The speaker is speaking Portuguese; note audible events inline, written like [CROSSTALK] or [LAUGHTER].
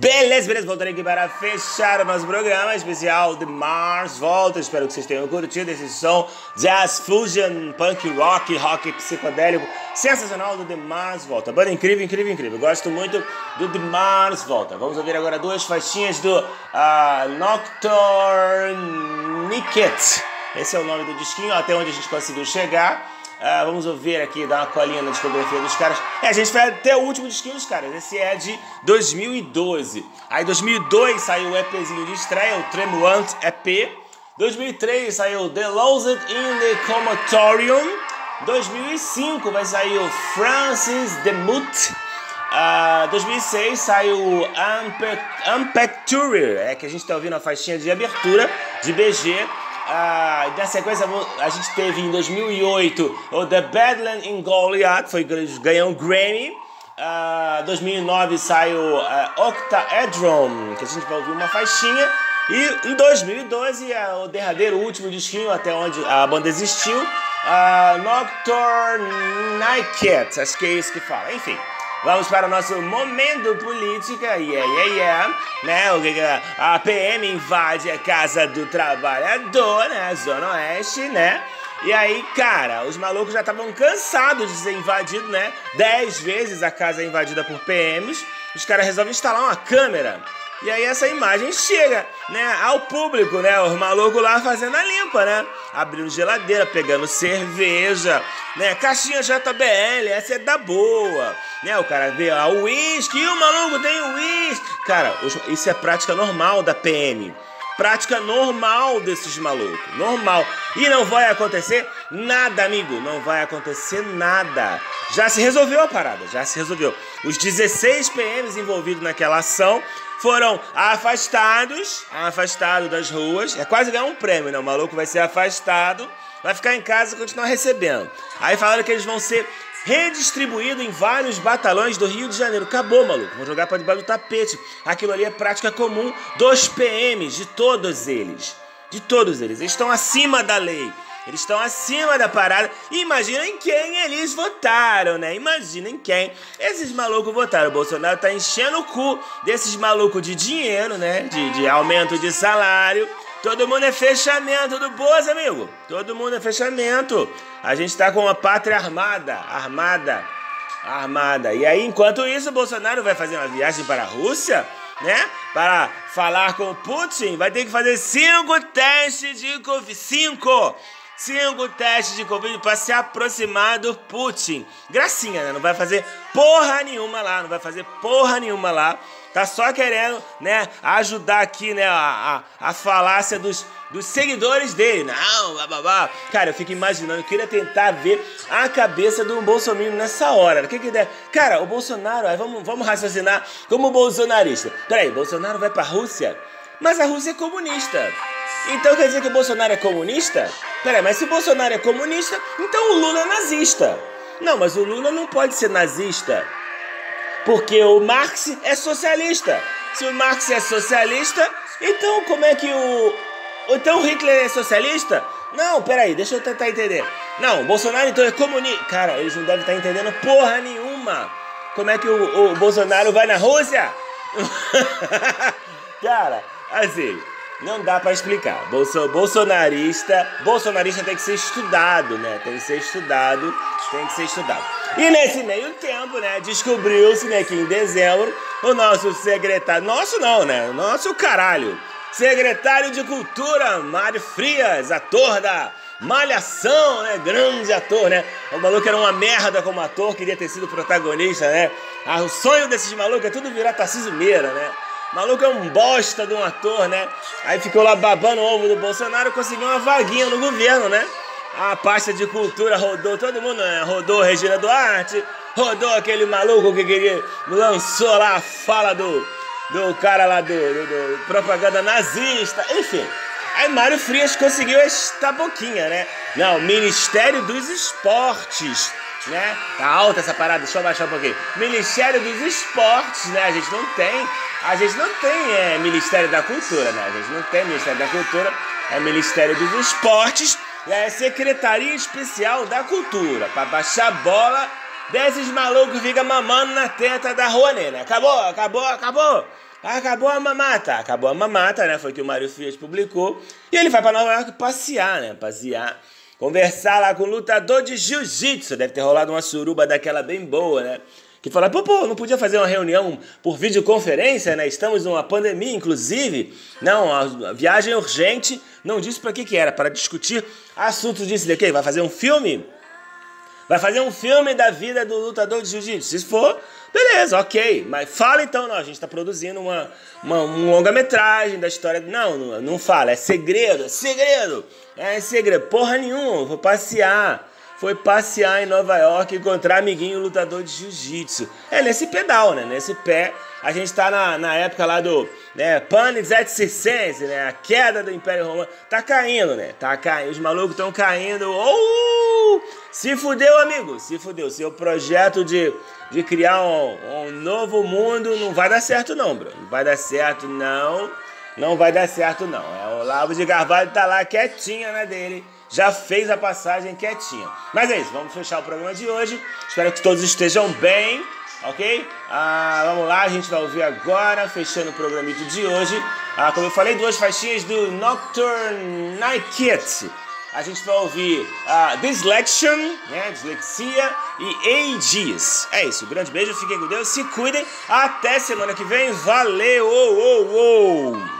Beleza, beleza, voltarei aqui para fechar o nosso programa especial de Mars Volta. Espero que vocês tenham curtido esse som jazz fusion, punk rock, rock psicodélico sensacional do The Mars Volta. Banda incrível, incrível, incrível. Gosto muito do The Mars Volta. Vamos ouvir agora duas faixinhas do uh, Nocturne Nicket. Esse é o nome do disquinho, até onde a gente conseguiu chegar. Uh, vamos ouvir aqui, dar uma colinha na discografia dos caras. É, a gente vai até o último disquinho dos caras. Esse é de 2012. Aí, em 2002 saiu o EPzinho de estreia, o Tremulant EP. 2003 saiu The Lost in the Comatorium. 2005 vai sair o Francis Demut. Uh, 2006 saiu o Unpecturer, é que a gente está ouvindo a faixinha de abertura de BG. Ah, na sequência, a gente teve em 2008 o The Badland in Goliath, foi, ganhou um Grammy. Ah, 2009 saiu uh, Octaedron, que a gente vai ouvir uma faixinha. E em 2012, é o derradeiro último disquinho, até onde a banda existiu, uh, Nocturne Night acho que é isso que fala. Enfim, Vamos para o nosso momento política, yeah, yeah, yeah, né? O que a PM invade a casa do trabalhador, né? Zona Oeste, né? E aí, cara, os malucos já estavam cansados de ser invadidos, né? Dez vezes a casa é invadida por PMs. Os caras resolvem instalar uma câmera e aí essa imagem chega, né, ao público, né, os malucos lá fazendo a limpa, né, abrindo geladeira, pegando cerveja, né, caixinha JBL, essa é da boa, né, o cara vê a uísque, o maluco tem uísque, cara, isso é prática normal da PM, prática normal desses malucos, normal, e não vai acontecer nada, amigo, não vai acontecer nada, já se resolveu a parada, já se resolveu, os 16 PMs envolvidos naquela ação foram afastados, afastados das ruas. É quase ganhar um prêmio, né? O maluco vai ser afastado, vai ficar em casa e continuar recebendo. Aí falaram que eles vão ser redistribuídos em vários batalhões do Rio de Janeiro. Acabou, maluco. Vão jogar para debaixo do tapete. Aquilo ali é prática comum dos PMs, de todos eles. De todos eles. Eles estão acima da lei. Eles estão acima da parada. Imaginem quem eles votaram, né? Imaginem quem esses malucos votaram. O Bolsonaro tá enchendo o cu desses malucos de dinheiro, né? De, de aumento de salário. Todo mundo é fechamento do Bolsa, amigo. Todo mundo é fechamento. A gente tá com uma pátria armada. Armada. Armada. E aí, enquanto isso, o Bolsonaro vai fazer uma viagem para a Rússia, né? Para falar com o Putin. Vai ter que fazer cinco testes de Covid. Cinco! Cinco testes de Covid para se aproximar do Putin. Gracinha, né? Não vai fazer porra nenhuma lá, não vai fazer porra nenhuma lá. Tá só querendo, né, ajudar aqui, né, a, a, a falácia dos, dos seguidores dele. Não, bababá. Cara, eu fico imaginando, eu queria tentar ver a cabeça do Bolsonaro nessa hora. O que que ideia? Cara, o Bolsonaro, vamos, vamos raciocinar como bolsonarista. Peraí, Bolsonaro vai pra Rússia? Mas a Rússia é comunista. Então quer dizer que o Bolsonaro é comunista? Peraí, mas se o Bolsonaro é comunista, então o Lula é nazista. Não, mas o Lula não pode ser nazista. Porque o Marx é socialista. Se o Marx é socialista, então como é que o. Então o Hitler é socialista? Não, peraí, deixa eu tentar entender. Não, o Bolsonaro então é comunista. Cara, eles não devem estar entendendo porra nenhuma. Como é que o, o Bolsonaro vai na Rússia? [LAUGHS] Cara, assim, não dá para explicar. Bolso, bolsonarista, bolsonarista tem que ser estudado, né? Tem que ser estudado, tem que ser estudado. E nesse meio tempo, né, descobriu-se, né, que em dezembro o nosso secretário, nosso não, né, nosso caralho, secretário de Cultura, Mário Frias, ator da Malhação, né, grande ator, né, o maluco era uma merda como ator, queria ter sido protagonista, né, ah, o sonho desses malucos é tudo virar Tarcísio Meira, né, maluco é um bosta de um ator, né? Aí ficou lá babando o ovo do Bolsonaro, conseguiu uma vaguinha no governo, né? A pasta de cultura rodou todo mundo, né? Rodou Regina Duarte, rodou aquele maluco que queria, lançou lá a fala do, do cara lá do, do, do propaganda nazista, enfim. Aí Mário Frias conseguiu esta boquinha, né? Não, Ministério dos Esportes né? Tá alta essa parada, deixa eu baixar um pouquinho. Ministério dos Esportes, né? A gente não tem, a gente não tem é, Ministério da Cultura, né? A gente não tem Ministério da Cultura, é Ministério dos Esportes é Secretaria Especial da Cultura, para baixar a bola desses malucos fica mamando na teta da Rony, né? Acabou, acabou, acabou. Acabou a mamata, acabou a mamata, né? Foi que o Mário Frias publicou. E ele vai para Nova York passear, né? Passear, conversar lá com o lutador de jiu-jitsu. Deve ter rolado uma suruba daquela bem boa, né? Que fala, pô, pô, não podia fazer uma reunião por videoconferência, né? Estamos numa pandemia, inclusive. Não, a viagem urgente. Não disse para que que era, para discutir assuntos disso daqui. Vai fazer um filme? Vai fazer um filme da vida do lutador de jiu-jitsu. Se for, beleza, ok. Mas fala então, não. A gente está produzindo uma, uma um longa-metragem da história. Não, não, não fala. É segredo, é segredo. É segredo. Porra nenhuma. Vou passear. Foi passear em Nova York e encontrar amiguinho lutador de jiu-jitsu. É nesse pedal, né? Nesse pé. A gente está na, na época lá do né, Panis et Circense, né? A queda do Império Romano. Tá caindo, né? Tá caindo. Os malucos estão caindo. Oh! Se fudeu, amigo, se fudeu. Seu projeto de, de criar um, um novo mundo não vai dar certo, não, bro. Não vai dar certo, não. Não vai dar certo, não. É, o Olavo de Carvalho tá lá quietinha na dele. Já fez a passagem quietinha. Mas é isso, vamos fechar o programa de hoje. Espero que todos estejam bem, ok? Ah, vamos lá, a gente vai ouvir agora, fechando o programa de hoje. Ah, como eu falei, duas faixinhas do Nocturne Night Kit. A gente vai ouvir uh, Dyslexion, né? Dislexia e Ages. É isso, um grande beijo, fiquem com Deus, se cuidem. Até semana que vem, valeu! Oh, oh, oh.